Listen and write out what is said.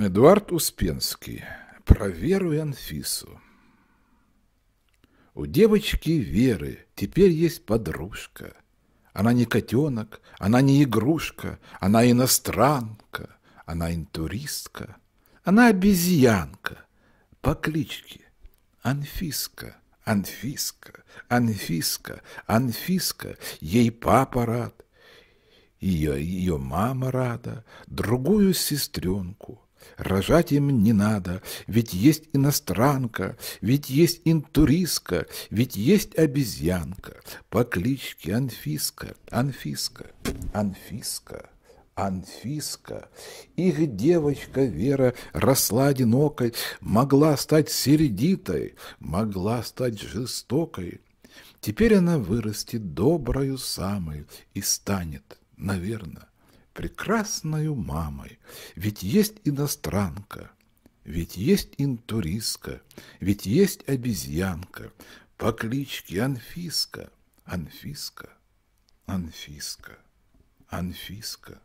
Эдуард Успенский. Про Веру и Анфису. У девочки Веры теперь есть подружка. Она не котенок, она не игрушка, она иностранка, она интуристка, она обезьянка по кличке Анфиска. Анфиска, Анфиска, Анфиска, ей папа рад, ее, ее мама рада, другую сестренку. Рожать им не надо, ведь есть иностранка, ведь есть интуристка, ведь есть обезьянка по кличке Анфиска, Анфиска, Анфиска. Анфиска, их девочка Вера росла одинокой, могла стать сердитой, могла стать жестокой. Теперь она вырастет доброю самой и станет, наверное, прекрасною мамой. Ведь есть иностранка, ведь есть интуристка, ведь есть обезьянка по кличке Анфиска, Анфиска, Анфиска, Анфиска.